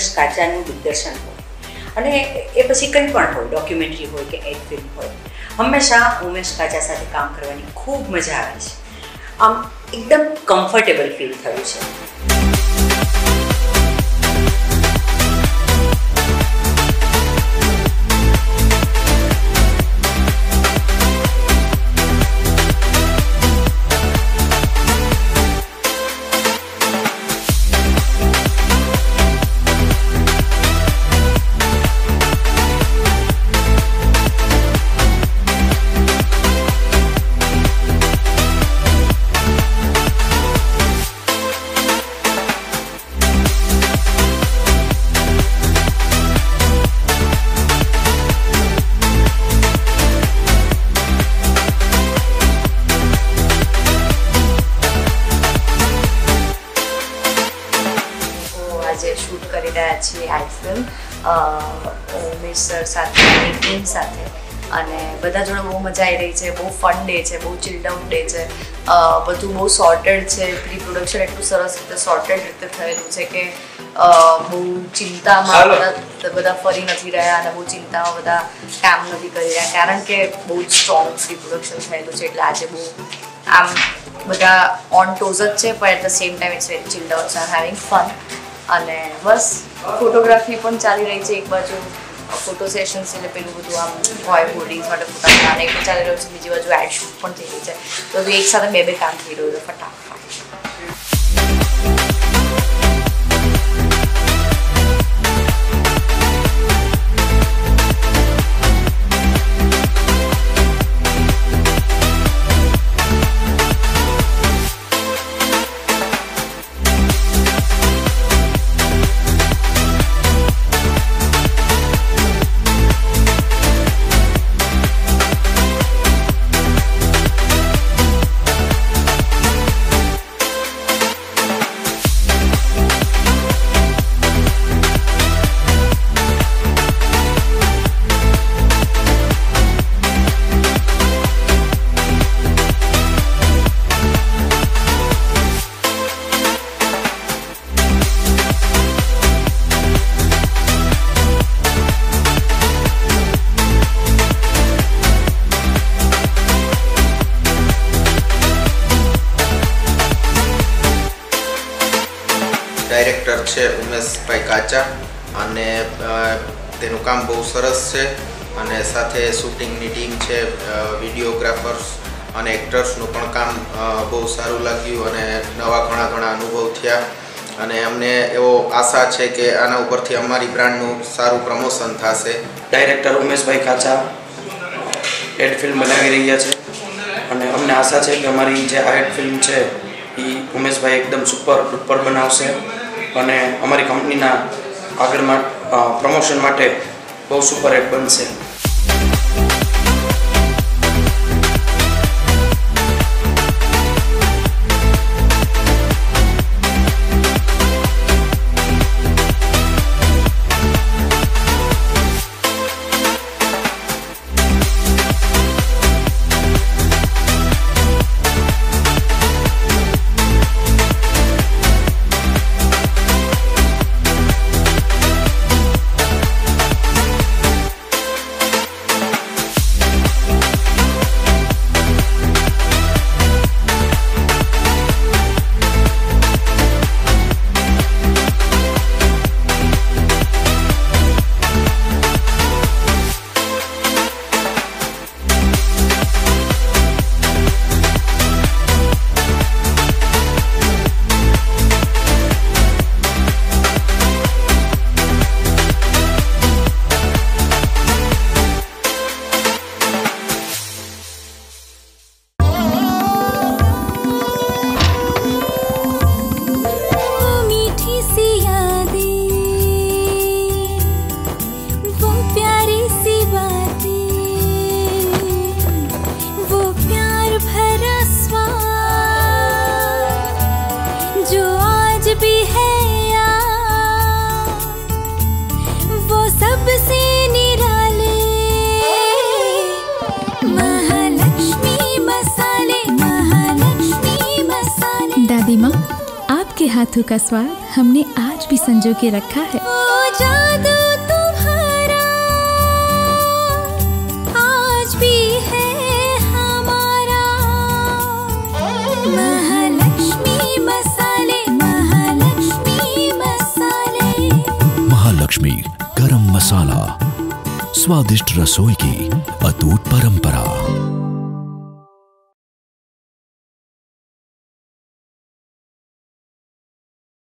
ઉમેશ કાચાનું દિગ્દર્શન હોય. અને એ પછી કંઈ પણ હોય ડોક્યુમેન્ટરી હોય કે એડ ફિલ્મ હોય, હંમેશા ઉમેશ કાચા સાથે કામ કરવાની ખૂબ મજા આવે છે. આમ એકદમ કમ્ફર્ટેબલ ફીલ થયું છે. છીએ આઈફિલ ઉમેશ સર સાથે ટીમ સાથે. અને બધા જોડે બહુ મજા આવી રહી છે બહુ ફન ડે છે બહુ ચિલ્ડાઉન ડે છે. બધું બહુ સોર્ટેડ છે પ્રી પ્રોડક્શન એટલું સરસ રીતે સોર્ટેડ રીતે થયેલું છે કે બહુ ચિંતામાં બધા બધા ફરી નથી રહ્યા અને બહુ ચિંતામાં બધા કામ નથી કરી રહ્યા. કારણ કે બહુ જ સ્ટ્રોંગ પ્રી પ્રોડક્શન થયેલું છે એટલે આજે બહુ આમ બધા ઓન ટોઝ જ છે પણ at the same time it's very chilled out are having fun અને બસ ફોટોગ્રાફી પણ ચાલી રહી છે એક બાજુ. ફોટો સેશન્સ એટલે પેલું બધું આમ હોય હોર્ડિંગ્સ માટે ફોટા પાડવાના એ પણ ચાલી રહ્યું છે, બીજી બાજુ એડ શૂટ પણ થઈ રહી છે. તો બધું એક સાથે બે બે કામ થઈ રહ્યું છે, ફટાફટ. ડાયરેક્ટર છે ઉમેશભાઈ કાચા અને તેનું કામ બહુ સરસ છે અને સાથે શૂટિંગની ટીમ છે વિડીયોગ્રાફર્સ અને એક્ટર્સનું પણ કામ બહુ સારું લાગ્યું અને નવા ઘણા ઘણા અનુભવ થયા. અને અમને એવો આશા છે કે આના ઉપરથી અમારી બ્રાન્ડનું સારું પ્રમોશન થશે. ડાયરેક્ટર ઉમેશભાઈ કાચા એડ ફિલ્મ બનાવી રહ્યા છે. અને અમને આશા છે કે અમારી જે આ એડ ફિલ્મ છે એ ઉમેશભાઈ એકદમ સુપર ડુપર બનાવશે. અને અમારી કંપનીના આગળમાં પ્રમોશન માટે બહુ સુપર એડ બનશે. हाथों का स्वाद हमने आज भी संजो के रखा है। जादू तुम्हारा आज भी है हमारा। महालक्ष्मी मसाले महालक्ष्मी मसाले। महालक्ष्मी गरम मसाला स्वादिष्ट रसोई की अटूट परंपरा।